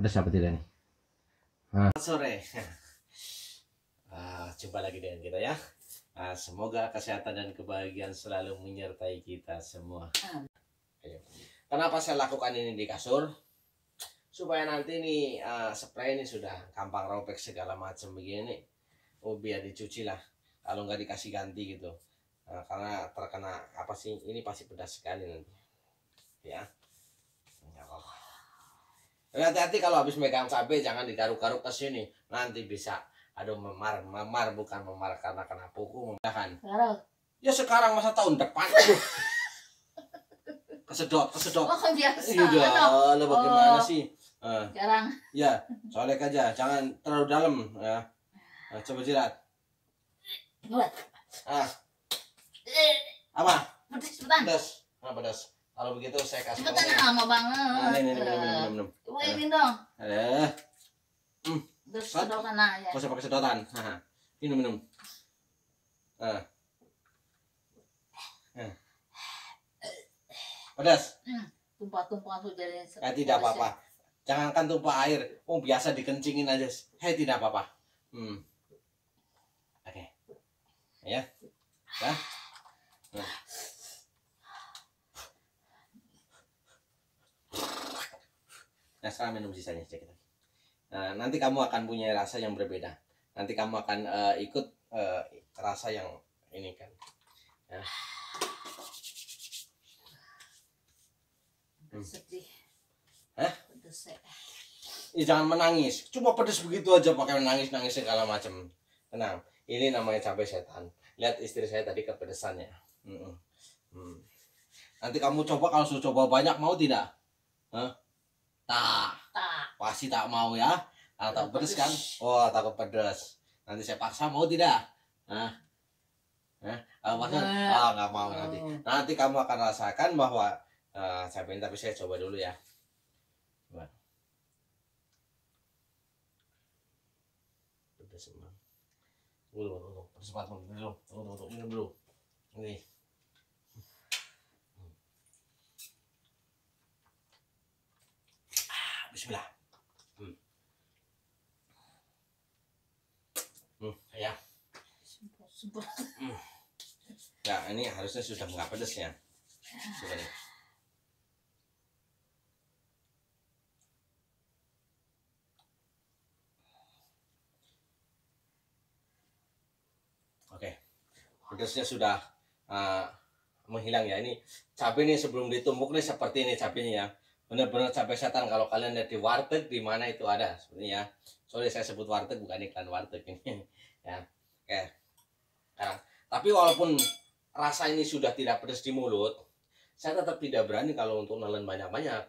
Pedas apa tidak nih? sore. Ah, jumpa lagi dengan kita ya. Ah, semoga kesehatan dan kebahagiaan selalu menyertai kita semua. Ayo. Kenapa saya lakukan ini di kasur? Supaya nanti nih ah, spray ini sudah gampang robek segala macam begini. Oh biar dicuci lah. Kalau nggak dikasih ganti gitu. Ah, karena terkena apa sih? Ini pasti pedas sekali nanti. Ya. Hati-hati kalau habis megang cabai jangan digaruk-garuk ke sini. Nanti bisa aduh memar, memar bukan memar karena kena puku memarahan. Ya sekarang masa tahun depan. Kesedot, kesedot. Oh biasa. Iya, Ano? lo bagaimana Oh. sih? Eh, Sekarang. ya, colek aja, jangan terlalu dalam ya. Nah, coba jilat. Buat. Ah, Eh, apa? Cepetan. Pedas. Nah, pedas. Kalau begitu saya kasih Cepetan lama Nah, banget. ini, ini, minum, minum, minum, minum. Coba ini dong. Ada. Terus sedotan aja. Gak usah pakai sedotan. Haha. Minum, minum. Nah. Nah. Pedas. Tumpah-tumpah tuh jadi. Eh, tidak apa-apa. Jangankan tumpah air. Oh, biasa dikencingin aja. Hei, tidak apa-apa. Hmm. Oke. Ya. Ya. Nah. Nah, sekarang minum sisanya sedikit lagi. Nah, nanti kamu akan punya rasa yang berbeda. Nanti kamu akan eh, ikut eh, rasa yang ini kan. Hmm. Sedih. Hah? Pedes ya. Jangan menangis. Cuma pedes begitu aja pakai nangis-nangis segala macam. Tenang. Ini namanya cabai setan. Lihat istri saya tadi kepedesannya. Mm-mm. Hmm. Nanti kamu coba kalau sudah coba banyak mau tidak? Hah? Tak. Tak. Pasti tak mau ya. Ah, tak pedes kan? Oh, takut pedes. Nanti saya paksa mau tidak? Hah? Hah? Ah, masa? Nggak. Ah, nggak mau nanti. Nanti kamu akan rasakan bahwa eh cabai ini tapi saya coba dulu ya. Coba. Emang. Tunggu dulu, minum dulu. Tunggu, tunggu, tunggu. Minum dulu. Ini. Ah, Bismillah. Hmm. Hmm, ya. Sumpah. Ya, ini harusnya sudah nggak pedas ya. Coba nih. Oke, pedasnya sudah uh, menghilang ya. Ini cabai nih sebelum ditumbuk nih seperti ini cabainya ya. Benar-benar cabai setan kalau kalian lihat di warteg di mana itu ada sebenarnya. Sorry saya sebut warteg bukan iklan warteg ini. ya, oke. Sekarang, tapi walaupun rasa ini sudah tidak pedas di mulut, saya tetap tidak berani kalau untuk nelen banyak-banyak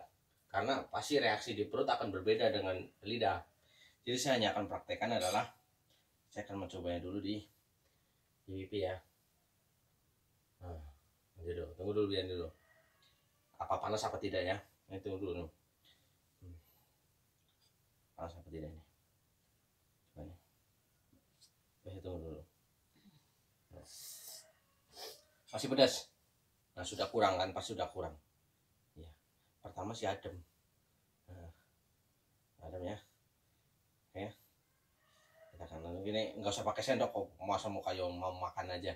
karena pasti reaksi di perut akan berbeda dengan lidah. Jadi saya hanya akan praktekkan adalah saya akan mencobanya dulu di di pipi ya. Nah, tunggu dulu biar dulu. Apa panas apa tidak ya? Ini tunggu dulu. Hmm. Apa tidak ini? Tunggu dulu. Nah. Masih pedas. Nah, sudah kurang kan? Pas sudah kurang. Ya. Pertama si adem. Nah, adem ya. Oke. Kita akan lalu gini, nggak usah pakai sendok kok. Masa mau kayak mau makan aja.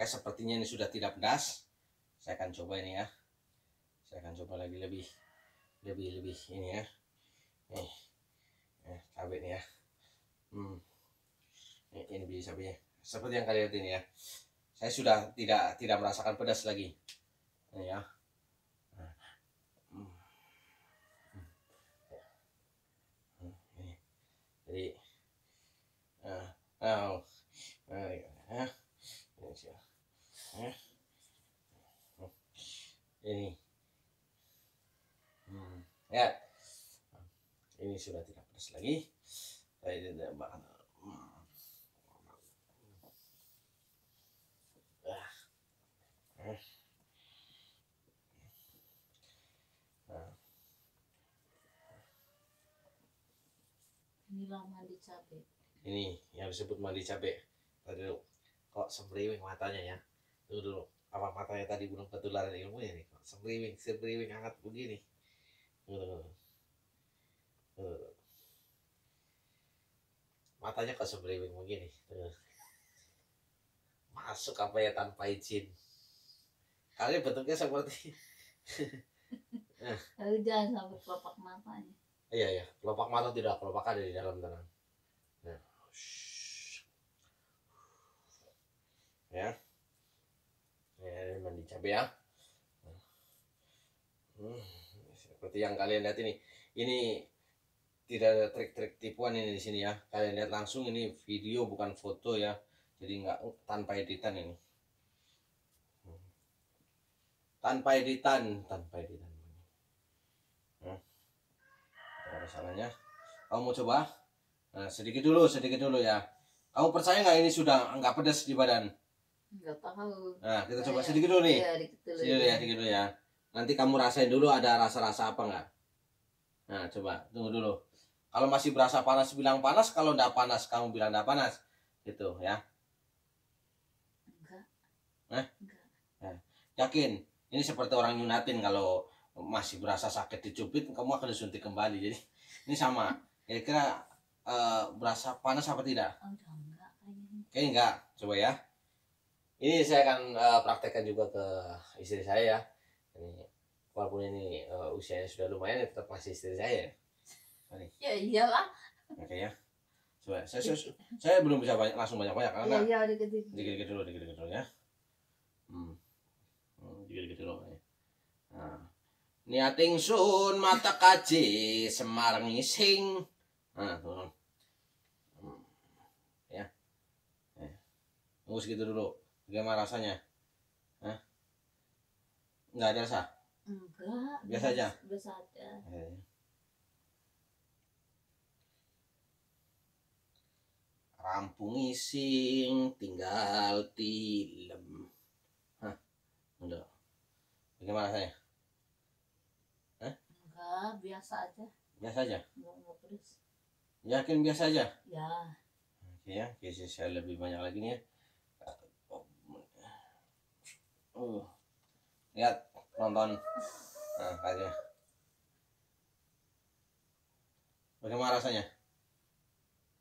Oke, sepertinya ini sudah tidak pedas. Saya akan coba ini ya. Saya akan coba lagi lebih lebih lebih ini ya. Nih. Eh, cabai ini ya. Hmm. Ini, ini bisa cabainya. Seperti yang kalian lihat ini ya. Saya sudah tidak tidak merasakan pedas lagi. Ini ya. Nah. Hmm. Hmm, ini. Jadi ah, oh. Ah, ya. Ah. Ini sih. Ah. Hmm. Ini. Hmm. Ya. Ini sudah tidak pedas lagi. Saya tidak. Hmm. Inilah mandi cabai. Ini yang disebut mandi cabai. Tadi dulu. Kok sembriwing matanya ya. Tunggu dulu. apa matanya tadi belum ketularan ilmunya nih kok sembriwing sembriwing hangat begini Tuh. Tuh. Matanya kok sembriwing begini. Tuh. masuk apa ya tanpa izin? Kali bentuknya seperti Tapi jangan sampai kelopak matanya. iya iya. Kelopak mata tidak kelopak ada di dalam tenang. Nah. Ya. Ya ini mandi cabai ya. Hmm, seperti yang kalian lihat ini. Ini tidak ada trik-trik tipuan ini di sini ya kalian lihat langsung ini video bukan foto ya jadi nggak tanpa editan ini tanpa editan tanpa editan. Tidak ada salahnya kamu mau coba nah, sedikit dulu sedikit dulu ya kamu percaya nggak ini sudah nggak pedas di badan Enggak tahu. nah kita coba Iya. sedikit dulu nih Iya, dikit dulu. Sedikit ya, sedikit dulu ya. Nanti kamu rasain dulu ada rasa-rasa apa enggak? Nah, coba tunggu dulu. Kalau masih berasa panas bilang panas, kalau enggak panas kamu bilang enggak panas. Gitu ya. Enggak. Eh? Enggak. Yakin? Ini seperti orang nyunatin kalau masih berasa sakit dicubit, kamu akan disuntik kembali. Jadi ini sama. Kira-kira eh, berasa panas apa tidak? Oh, enggak kayaknya. Kayaknya enggak. Coba ya. Ini saya akan eh, praktekkan juga ke istri saya ya. Ini walaupun ini eh, usianya sudah lumayan, ya tetap masih istri saya. Ya iyalah. Oke ya. Coba saya, saya, saya belum bisa banyak langsung banyak banyak Iya, karena iya, dikit. dikit-dikit dulu, dikit-dikit dulu ya. Hmm. Hmm, dikit-dikit dulu. ya. Nah. Niating sun mata kaji semarang ngising. Nah, turun. Hmm. Ya. Eh. Tunggu segitu dulu. Bagaimana rasanya? Hah? Nggak ada rasa? Enggak. Biasa aja? Biasa aja. Eh. Rampung ising, tinggal tilem. Hah, udah. Bagaimana rasanya? Enggak, biasa aja. Biasa aja. Enggak enggak pedes. Yakin biasa aja. Ya. Oke ya, kisi saya lebih banyak lagi nih ya. Uh. Lihat, nonton. Nah, kasih. Bagaimana rasanya?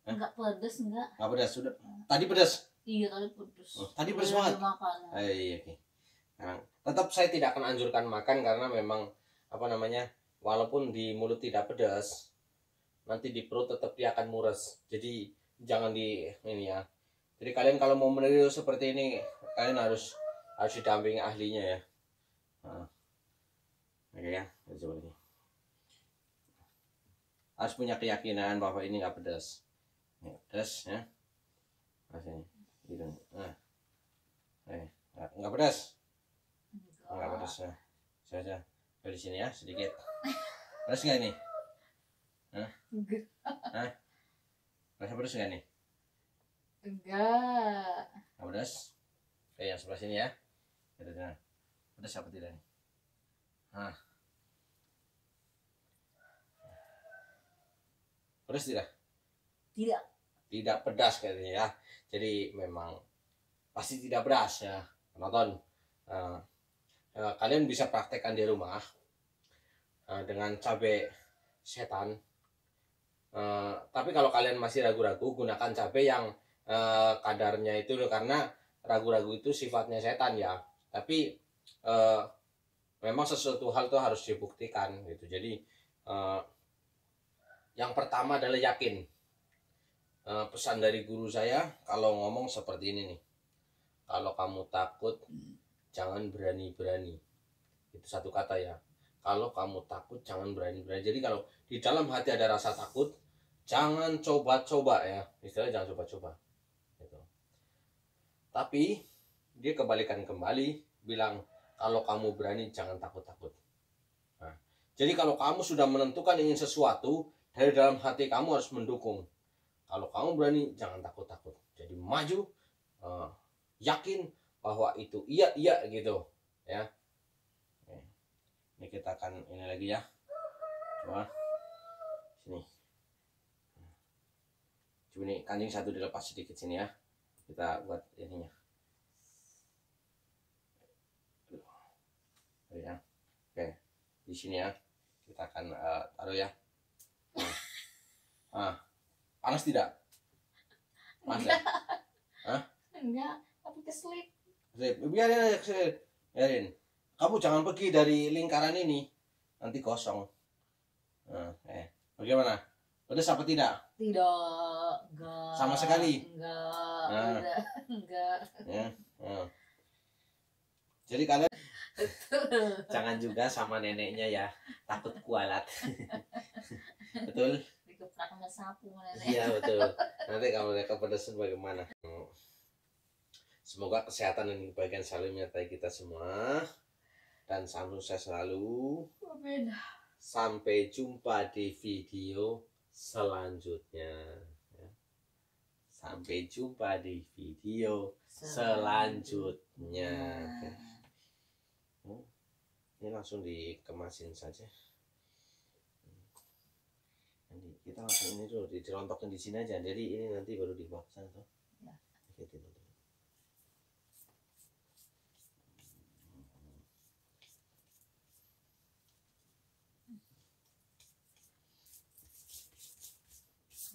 Enggak pedes enggak. Nggak pedas sudah. Tadi pedas. Iya, tadi pedes. Oh, tadi pedes Udah banget. dimakan. Ah, iya, oke. Nah, tetap saya tidak akan anjurkan makan karena memang apa namanya, walaupun di mulut tidak pedas, nanti di perut tetap dia akan mules. Jadi jangan di ini ya. Jadi kalian kalau mau meniru seperti ini, kalian harus harus didampingi ahlinya ya. Nah. Oke ya, coba lagi. Harus punya keyakinan bahwa ini nggak pedas. Ini pedas ya. Rasanya gitu. Nah. Eh, nggak- nggak pedas. Enggak pedas ya. Saya aja dari sini ya sedikit. Pedas nggak ini? Enggak. Rasa pedas nggak nih? Enggak. Nggak pedas? Oke yang sebelah sini ya. Kita dengar. Pedas apa tidak nih? Hah. Pedas tidak? Tidak. Tidak pedas kayaknya ya. Jadi memang pasti tidak pedas ya. Nonton. Eh, eh, kalian bisa praktekkan di rumah eh, dengan cabai setan. Eh, tapi kalau kalian masih ragu-ragu, gunakan cabai yang eh, kadarnya itu karena ragu-ragu itu sifatnya setan ya. Tapi eh, memang sesuatu hal itu harus dibuktikan gitu. Jadi eh, yang pertama adalah yakin. Eh, pesan dari guru saya kalau ngomong seperti ini nih. Kalau kamu takut, jangan berani-berani. Itu satu kata ya. Kalau kamu takut, jangan berani-berani. Jadi kalau di dalam hati ada rasa takut, jangan coba-coba ya. Istilahnya jangan coba-coba. Gitu. Tapi dia kebalikan kembali, bilang kalau kamu berani, jangan takut-takut. Nah, jadi kalau kamu sudah menentukan ingin sesuatu, dari dalam hati kamu harus mendukung. Kalau kamu berani, jangan takut-takut. Jadi maju, uh, yakin bahwa itu iya iya gitu, ya. Ini kita akan ini lagi ya. Coba sini. Coba ini kancing satu dilepas sedikit sini ya. Kita buat ininya. ya. Oke, di sini ya. Kita akan uh, taruh ya. Nah. ah panas tidak? Panas ya? Enggak, tapi keselip. Sip, biarin aja, sip. biarin. Kamu jangan pergi dari lingkaran ini, nanti kosong. Nah, eh, bagaimana? Pedas apa tidak? Tidak, enggak. Sama sekali? Enggak, Nah. enggak, enggak. Ya. nah. Jadi kalian jangan juga sama neneknya ya, takut kualat. Betul? Dikeprak sama sapu. Iya betul. Nanti kalau mereka pedesan bagaimana? Semoga kesehatan dan kebaikan selalu menyertai kita semua dan salam sukses selalu. Berbeda. Sampai jumpa di video selanjutnya. Ya. Sampai jumpa di video selanjutnya. Ini langsung dikemasin saja. Nanti kita langsung ini dulu dirontokin di sini aja. Jadi ini nanti baru dibawa ke sana tuh. Ya.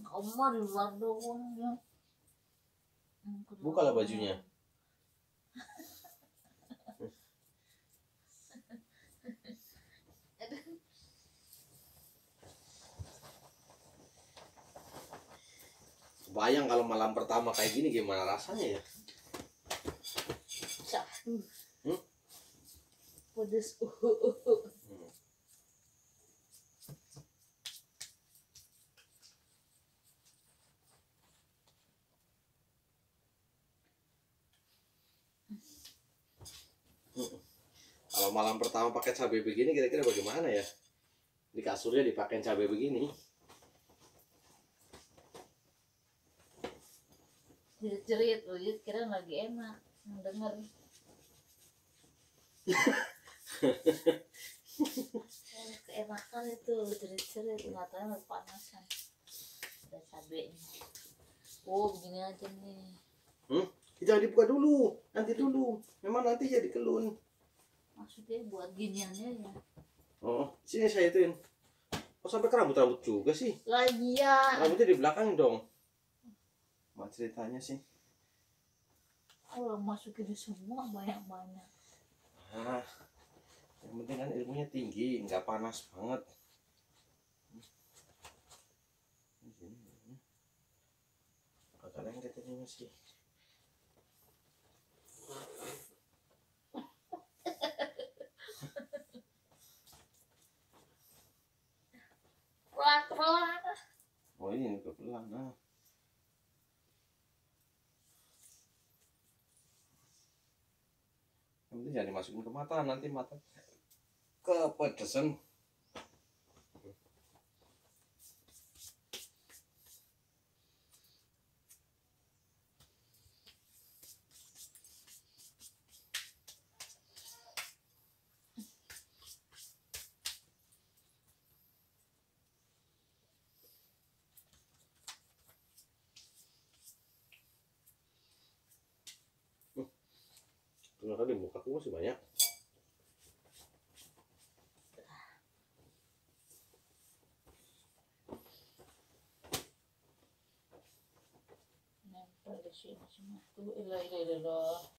Kamu mah di luar doang ya. Bukalah bajunya. Bayang kalau malam pertama kayak gini gimana rasanya ya? Hmm? Pedes. Uh, uh, uh. Kalau malam pertama pakai cabai begini kira-kira bagaimana ya? Di kasurnya dipakai cabai begini. Jerit-jerit, lu Yud, kira lagi enak. Denger. Oh, Keenakan itu, jerit-jerit. Tahu lagi panasan. Ada cabenya. Oh, begini aja nih. Jangan dibuka dulu, nanti dulu. Memang nanti jadi kelun. Maksudnya buat giniannya ya. Oh, sini saya ituin. Oh sampai ke rambut-rambut juga sih. Lah iya. Rambutnya di belakang dong. Mak ceritanya sih. Kalau masukin semua banyak-banyak. Ah, yang penting kan ilmunya tinggi, nggak panas banget. Di sini, Agak lengket ini masih. Pelan-pelan. Oh ini juga pelan. Nah. Yang penting jangan dimasukin ke mata, nanti mata kepedesan. Ternyata di muka aku masih banyak. Nempel di sini semua. Tuh, ilah, ilah, ilah, ilah.